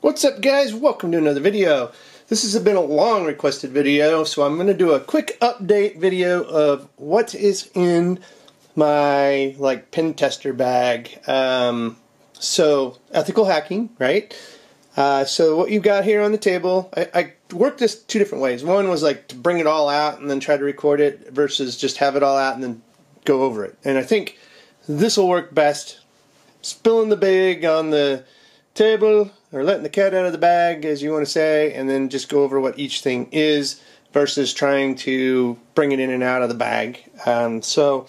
What's up guys? Welcome to another video. This has been a long requested video, so I'm going to do a quick update video of what is in my like pen tester bag. Um, so ethical hacking, right? Uh, so what you've got here on the table, I, I, worked this two different ways. One was like to bring it all out and then try to record it versus just have it all out and then go over it. And I think this will work best. Spilling the bag on the table or letting the cat out of the bag, as you want to say, and then just go over what each thing is versus trying to bring it in and out of the bag. Um, so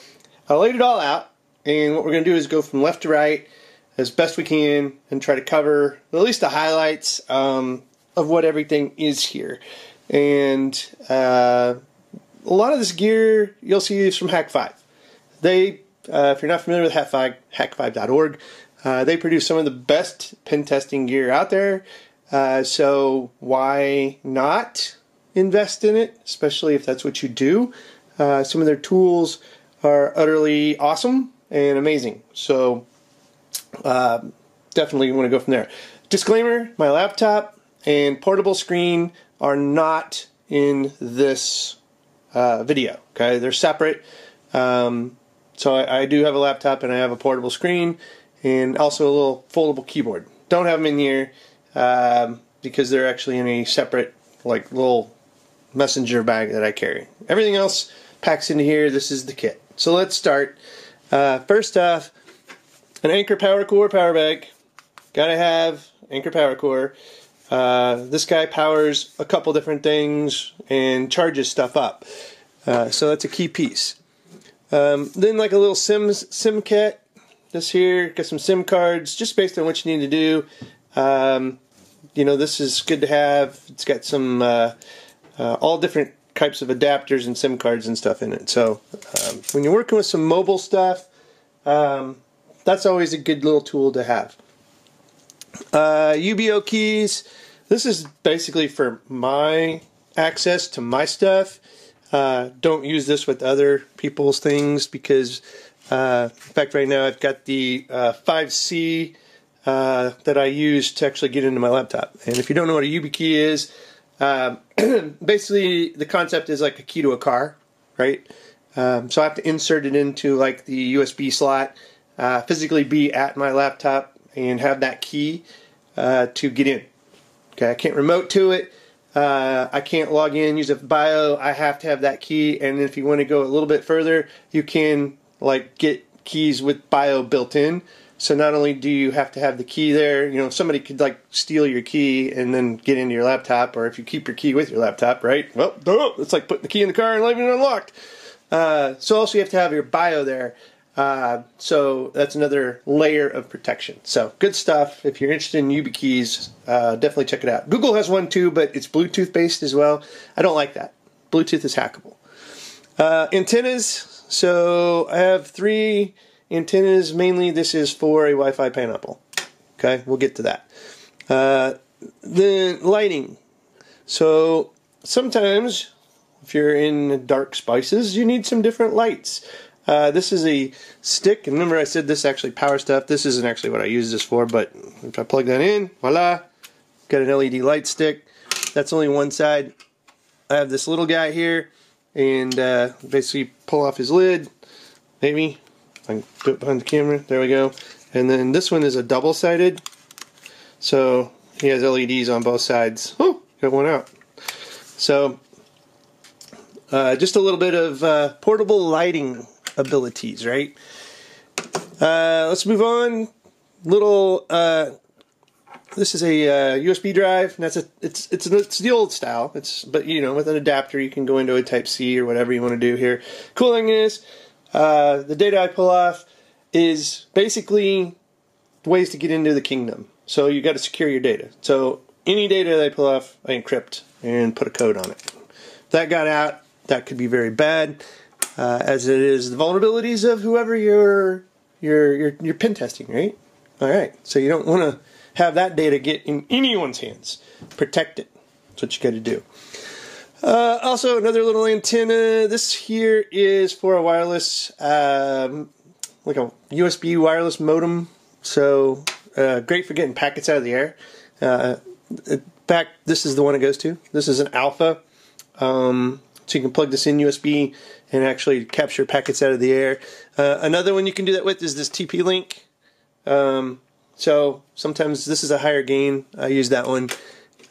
I laid it all out, and what we're going to do is go from left to right as best we can and try to cover at least the highlights um, of what everything is here. And uh, a lot of this gear you'll see is from Hak5. They, uh, if you're not familiar with Hak5, hak5.org, uh, they produce some of the best pen testing gear out there. Uh, so why not invest in it, especially if that's what you do? Uh, some of their tools are utterly awesome and amazing. So uh, definitely want to go from there. Disclaimer: My laptop and portable screen are not in this uh, video. Okay, they're separate. Um, so I, I do have a laptop and I have a portable screen and also a little foldable keyboard. Don't have them in here um, because they're actually in a separate, like, little messenger bag that I carry. Everything else packs into here. This is the kit. So let's start. Uh, first off, an Anker Power Core power bank. Gotta have Anker Power Core. Uh, this guy powers a couple different things and charges stuff up. Uh, so that's a key piece. Um, then like a little sim sim kit this here, got some SIM cards, just based on what you need to do. Um, you know, this is good to have. It's got some uh, uh, all different types of adapters and SIM cards and stuff in it. So um, when you're working with some mobile stuff, um, that's always a good little tool to have. Uh, YubiKeys. This is basically for my access to my stuff. Uh, don't use this with other people's things because uh, in fact, right now I've got the uh, 5C uh, that I use to actually get into my laptop. And if you don't know what a YubiKey is, um, basically the concept is like a key to a car, right? Um, so I have to insert it into like the USB slot, uh, physically be at my laptop, and have that key uh, to get in. Okay, I can't remote to it. Uh, I can't log in, use a bio. I have to have that key. And if you want to go a little bit further, you can like get keys with bio built in. So not only do you have to have the key there, you know, somebody could like steal your key and then get into your laptop, or if you keep your key with your laptop, right? Well, it's like putting the key in the car and leaving it unlocked. Uh, so also you have to have your bio there. Uh, so that's another layer of protection. So good stuff. If you're interested in YubiKeys, uh, definitely check it out. Google has one too, but it's Bluetooth based as well. I don't like that. Bluetooth is hackable. Uh, antennas, so I have three antennas. Mainly, this is for a Wi-Fi pineapple. Okay, we'll get to that. Uh, the lighting. So sometimes, if you're in dark spaces, you need some different lights. Uh, this is a stick. And remember, I said this actually power stuff. This isn't actually what I use this for, but if I plug that in, voila, got an LED light stick. That's only one side. I have this little guy here and uh, basically pull off his lid. Maybe I can put it behind the camera. There we go. And then this one is a double-sided, so he has LEDs on both sides. Oh, got one out. So uh, just a little bit of uh, portable lighting abilities, right? Uh, let's move on. Little uh, this is a uh, USB drive, and that's a it's it's it's the old style. It's but you know with an adapter you can go into a Type C or whatever you want to do here. Cool thing is, uh, the data I pull off is basically ways to get into the kingdom. So you got to secure your data. So any data that I pull off, I encrypt and put a code on it. If that got out, that could be very bad, uh, as it is the vulnerabilities of whoever you're you're you're, you're pen testing, right? All right, so you don't want to have that data get in anyone's hands. Protect it. That's what you got to do. Uh, also, another little antenna. This here is for a wireless, um, like a USB wireless modem so uh, great for getting packets out of the air. Uh, in fact, this is the one it goes to. This is an Alfa. Um, so you can plug this in USB and actually capture packets out of the air. Uh, another one you can do that with is this TP-Link. Um, so sometimes this is a higher gain. I use that one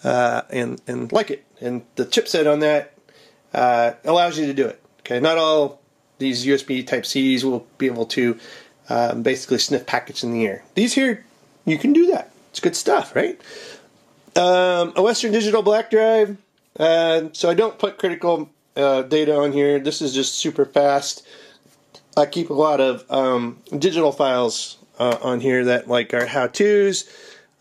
uh, and and like it. And the chipset on that uh, allows you to do it. Okay, not all these USB Type Cs will be able to um, basically sniff packets in the air. These here, you can do that. It's good stuff, right? Um, a Western Digital black drive. Uh, so I don't put critical uh, data on here. This is just super fast. I keep a lot of um, digital files uh, on here that like are how-tos,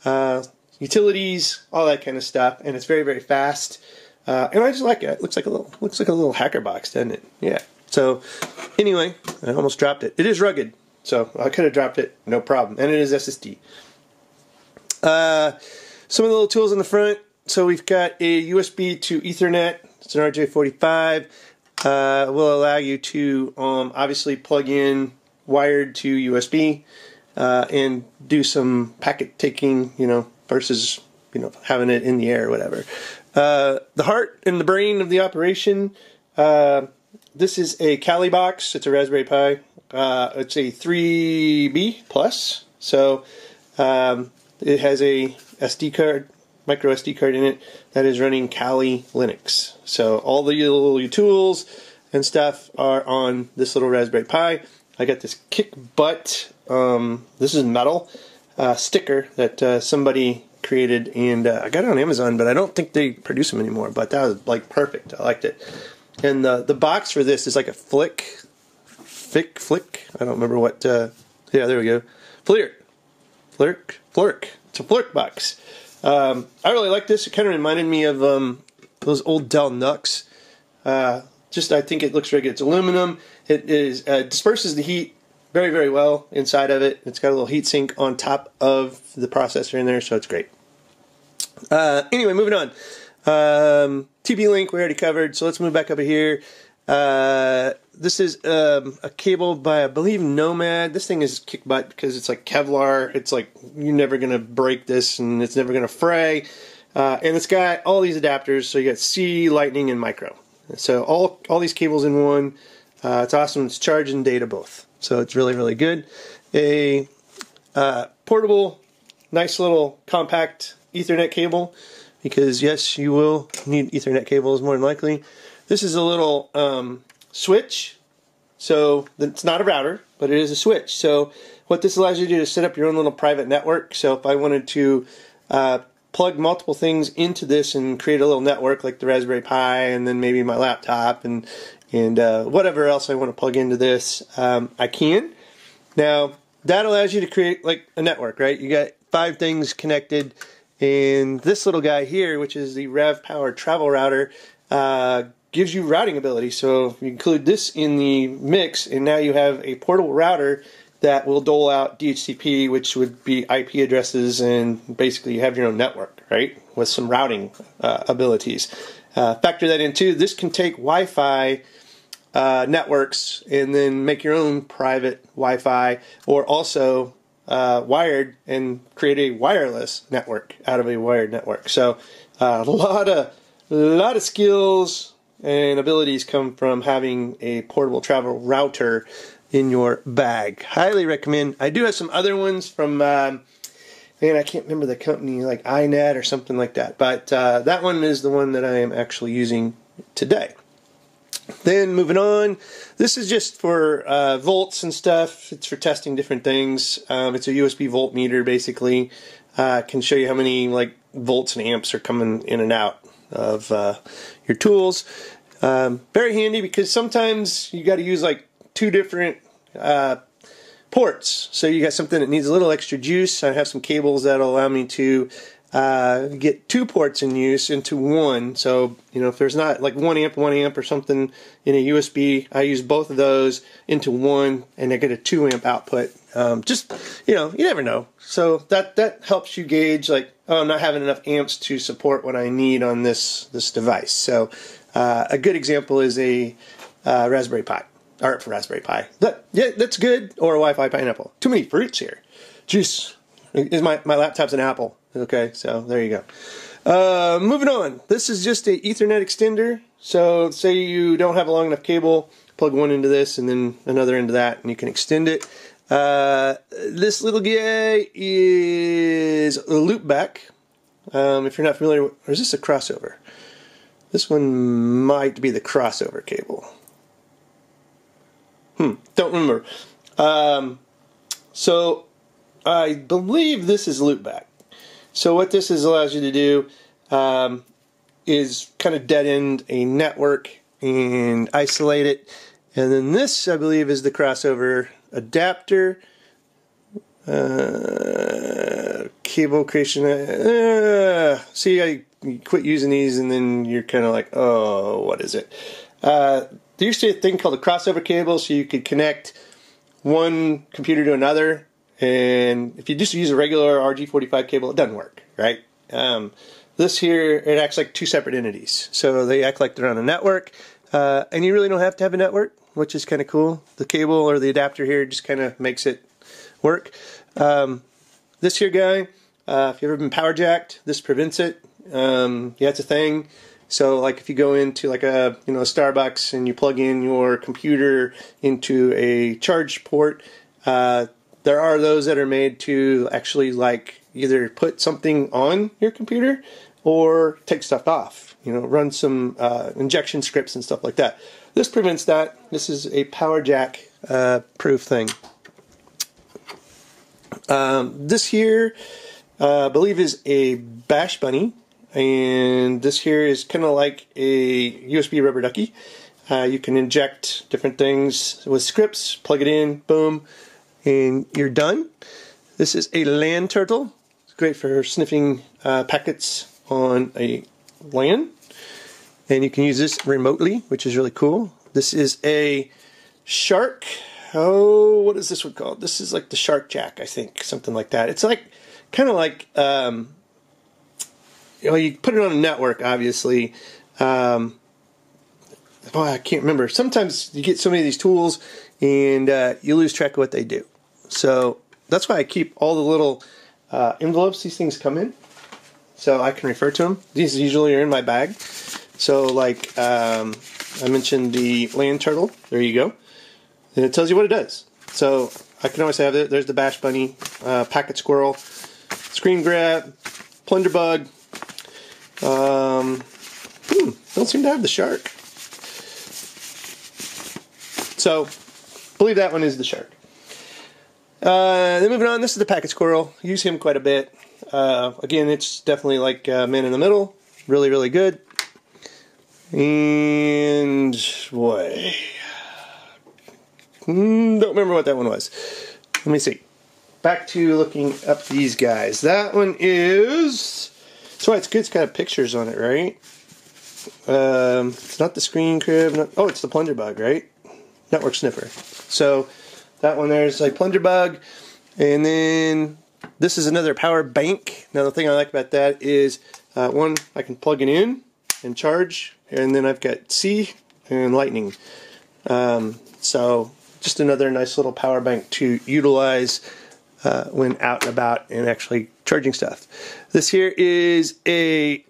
uh, utilities, all that kind of stuff, and it's very very fast. Uh, and I just like it. It looks like a little looks like a little hacker box, doesn't it? Yeah. So anyway, I almost dropped it. It is rugged, so I could have dropped it, no problem. And it is SSD. Uh, some of the little tools on the front. So we've got a USB to Ethernet. It's an RJ45. Uh, will allow you to um, obviously plug in wired to USB uh, and do some packet taking, you know, versus you know having it in the air or whatever. Uh, the heart and the brain of the operation. Uh, this is a Kali box. It's a Raspberry Pi. Uh, it's a 3B plus, so um, it has a SD card, micro SD card in it that is running Kali Linux. So all the little tools and stuff are on this little Raspberry Pi. I got this kick butt. Um, this is metal uh, sticker that uh, somebody created, and uh, I got it on Amazon, but I don't think they produce them anymore. But that was like perfect. I liked it. And the the box for this is like a flick, flick, flick. I don't remember what. Uh, yeah, there we go. Flirc, Flirc, Flirc. It's a Flirc box. Um, I really like this. It kind of reminded me of um, those old Dell NUCs. Uh, just I think it looks very good. It's aluminum. It is uh, disperses the heat very, very well inside of it. It's got a little heatsink on top of the processor in there, so it's great. Uh, anyway, moving on. Um, TP-Link we already covered, so let's move back over here. Uh, this is um, a cable by I believe Nomad. This thing is kick butt because it's like Kevlar. It's like you're never gonna break this, and it's never gonna fray. Uh, and it's got all these adapters, so you got C, Lightning, and Micro. So all all these cables in one. Uh, it's awesome. It's charging data both. So it's really, really good. A uh, portable, nice little compact Ethernet cable because yes, you will need Ethernet cables more than likely. This is a little um, switch, so it's not a router, but it is a switch. So what this allows you to do is set up your own little private network. So if I wanted to uh, plug multiple things into this and create a little network like the Raspberry Pi and then maybe my laptop and and uh, whatever else I want to plug into this, um, I can. Now, that allows you to create like a network, right? You got five things connected, and this little guy here, which is the RavPower Travel Router, uh, gives you routing ability. So you include this in the mix, and now you have a portable router that will dole out DHCP, which would be IP addresses, and basically you have your own network, right, with some routing uh, abilities. Uh, factor that in too. This can take Wi-Fi uh, networks and then make your own private Wi-Fi, or also uh, wired and create a wireless network out of a wired network. So uh, a lot of a lot of skills and abilities come from having a portable travel router in your bag. Highly recommend. I do have some other ones from. Um, man, I can't remember the company, like iNet or something like that. But uh, that one is the one that I am actually using today. Then moving on, this is just for uh, volts and stuff. It's for testing different things. Um, it's a USB voltmeter basically. Uh, can show you how many like volts and amps are coming in and out of uh, your tools. Um, very handy because sometimes you got to use like two different uh, ports. So you got something that needs a little extra juice. I have some cables that allow me to uh, get two ports in use into one. So, you know, if there's not like one amp, one amp or something in a USB, I use both of those into one and I get a two amp output. Um, just, you know, you never know. So that, that helps you gauge like, oh, I'm not having enough amps to support what I need on this, this device. So, uh, a good example is a uh, Raspberry Pi, or for Raspberry Pi. That, yeah, that's good, or a Wi-Fi Pineapple. Too many fruits here. Juice. Is my, my laptop's an Apple. Okay, so there you go. Uh, moving on. This is just a Ethernet extender. So say you don't have a long enough cable, plug one into this and then another into that, and you can extend it. Uh, this little guy is a loopback. Um, if you're not familiar, with, or is this a crossover? This one might be the crossover cable. Hmm, don't remember. Um, so I believe this is loopback. So what this is allows you to do um, is kind of dead end a network and isolate it. And then this, I believe, is the crossover adapter. Uh, cable creation. Uh, see, I quit using these, and then you're kind of like, oh, what is it? Uh, there used to be a thing called a crossover cable, so you could connect one computer to another. And if you just use a regular RJ45 cable, it doesn't work, right? Um, this here, it acts like two separate entities. So they act like they're on a network, uh, and you really don't have to have a network, which is kind of cool. The cable or the adapter here just kind of makes it work. Um, this here guy, uh, if you've ever been power jacked, this prevents it. Um, yeah, it's a thing. So, like, if you go into like a you know a Starbucks and you plug in your computer into a charge port, uh, there are those that are made to actually like either put something on your computer or take stuff off. You know, run some uh, injection scripts and stuff like that. This prevents that. This is a power jack uh, proof thing. Um, this here, uh, I believe, is a Bash Bunny, and this here is kind of like a USB rubber ducky. Uh, you can inject different things with scripts, plug it in, boom, and you're done. This is a LAN Turtle. It's great for sniffing uh, packets on a LAN, and you can use this remotely, which is really cool. This is a Shark oh, what is this one called? This is like the Shark Jack, I think, something like that. It's like kind of like um, you know, you put it on a network, obviously. Um, oh, I can't remember. Sometimes you get so many of these tools, and uh, you lose track of what they do. So that's why I keep all the little uh, envelopes these things come in, so I can refer to them. These usually are in my bag. So, like um, I mentioned, the LAN Turtle. There you go and it tells you what it does. So I can always have it. There's the Bash Bunny, uh, Packet Squirrel, Screen Crab, Plunderbug. Um, hmm, don't seem to have the shark. So, believe that one is the shark. Uh, then moving on, this is the Packet Squirrel. Use him quite a bit. Uh, again, it's definitely like uh, Man in the Middle. Really, really good. And boy, Mm, don't remember what that one was. Let me see. Back to looking up these guys. That one is. So it's good. It's got pictures on it, right? Um, it's not the screen crab. Not, oh, it's the Plunderbug, right? Network sniffer. So that one there's like Plunderbug, and then this is another power bank. Now the thing I like about that is uh, one I can plug it in and charge, and then I've got C and Lightning. Um, so just another nice little power bank to utilize uh, when out and about and actually charging stuff. This here is a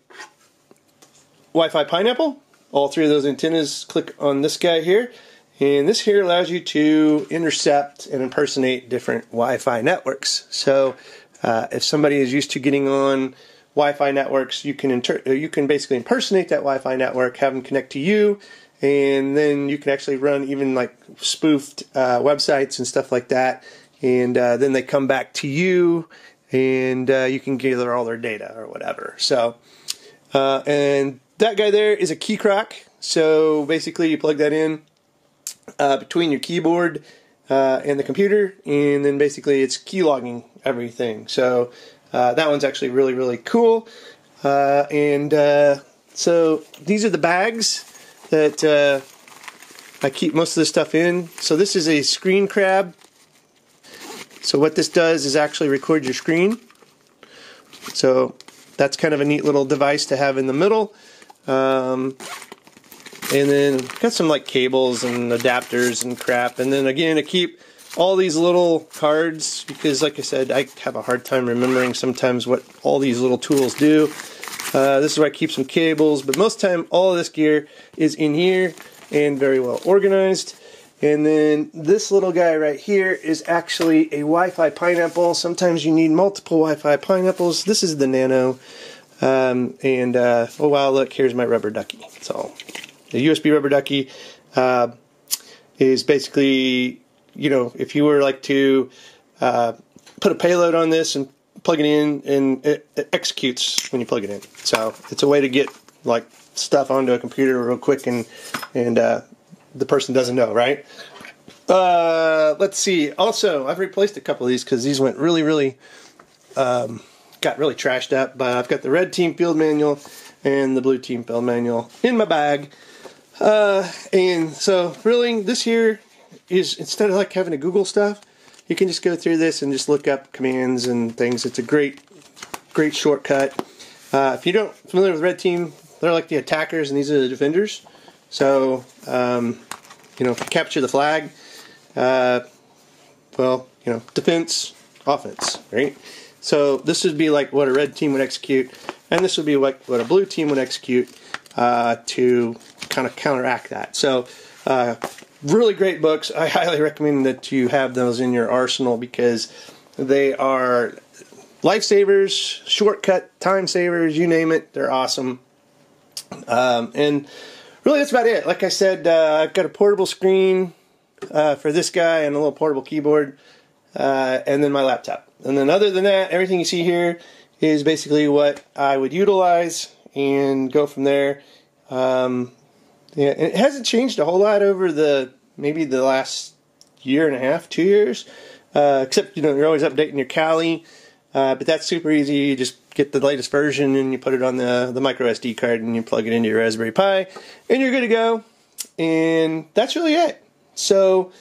Wi-Fi Pineapple. All three of those antennas click on this guy here. And this here allows you to intercept and impersonate different Wi-Fi networks. So uh, if somebody is used to getting on Wi-Fi networks, you can you can basically impersonate that Wi-Fi network, have them connect to you, and then you can actually run even like spoofed uh, websites and stuff like that. And uh, then they come back to you and uh, you can gather all their data or whatever. So uh, and that guy there is a Key Croc so basically you plug that in uh, between your keyboard uh, and the computer and then basically it's keylogging everything so that one's actually really really cool and so these are the bags that uh, I keep most of the stuff in. So this is a screen crab. So what this does is actually record your screen. So that's kind of a neat little device to have in the middle. Um, and then got some like cables and adapters and crap. And then again to keep all these little cards because, like I said, I have a hard time remembering sometimes what all these little tools do. Uh, this is where I keep some cables, but most time all this gear is in here and very well organized. And then this little guy right here is actually a Wi-Fi pineapple. Sometimes you need multiple Wi-Fi pineapples. This is the Nano. Um, and, uh, oh wow, look, here's my rubber ducky. So, the USB rubber ducky uh, is basically, you know, if you were like to uh, put a payload on this and plug it in, and it, it executes when you plug it in. So, it's a way to get like stuff onto a computer real quick and, and uh, the person doesn't know, right? Uh, let's see. Also, I've replaced a couple of these because these went really, really, um, got really trashed up. But I've got the red team field manual and the blue team field manual in my bag. Uh, and so, really, this here is instead of like having to Google stuff, you can just go through this and just look up commands and things. It's a great, great shortcut. Uh, if you don't familiar with red team, they're like the attackers and these are the defenders. So, um, you know, capture the flag, uh, well, you know, defense, offense, right? So this would be like what a red team would execute, and this would be what, what a blue team would execute uh, to kind of counteract that. So, uh, really great books. I highly recommend that you have those in your arsenal because they are lifesavers, shortcut time savers, you name it. They're awesome. Um, and really, that's about it. Like I said, uh, I've got a portable screen uh, for this guy and a little portable keyboard, uh, and then my laptop. And then, other than that, everything you see here is basically what I would utilize and go from there. Um, yeah, it hasn't changed a whole lot over the maybe the last year and a half, two years. Uh, except you know you're always updating your Kali, uh, but that's super easy. You just get the latest version and you put it on the the micro SD card and you plug it into your Raspberry Pi, and you're good to go. And that's really it. So.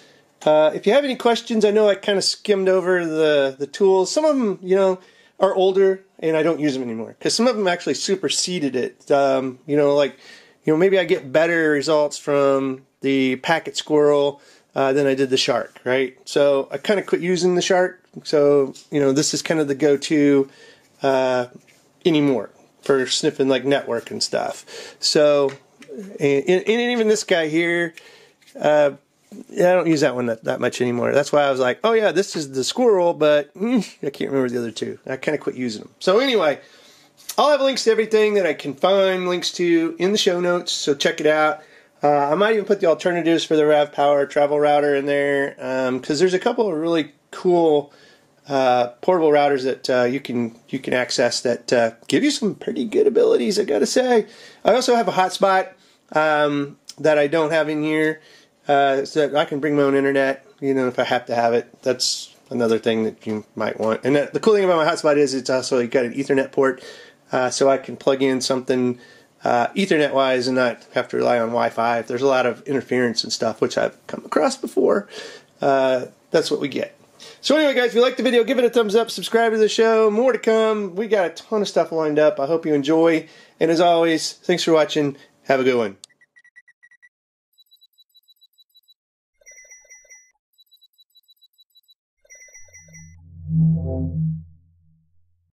Uh, if you have any questions, I know I kind of skimmed over the, the tools. Some of them, you know, are older and I don't use them anymore because some of them actually superseded it. Um, you know, like, you know, maybe I get better results from the packet squirrel uh, than I did the shark, right? So I kind of quit using the shark. So, you know, this is kind of the go to uh, anymore for sniffing like network and stuff. So, and, and even this guy here, uh, I don't use that one that, that much anymore. That's why I was like, oh yeah, this is the squirrel, but mm, I can't remember the other two. I kind of quit using them. So anyway, I'll have links to everything that I can find links to in the show notes. So check it out. Uh, I might even put the alternatives for the RavPower travel router in there because um, there's a couple of really cool uh, portable routers that uh, you can you can access that uh, give you some pretty good abilities. I got to say. I also have a hotspot um, that I don't have in here, uh, so I can bring my own internet. You know, if I have to have it, that's another thing that you might want. And the cool thing about my hotspot is it's also got an Ethernet port, uh, so I can plug in something. Uh, Ethernet wise and not have to rely on Wi Fi. If there's a lot of interference and stuff, which I've come across before, that's what we get. So anyway, guys, if you liked the video, give it a thumbs up, subscribe to the show. More to come. We got a ton of stuff lined up. I hope you enjoy. And as always, thanks for watching. Have a good one.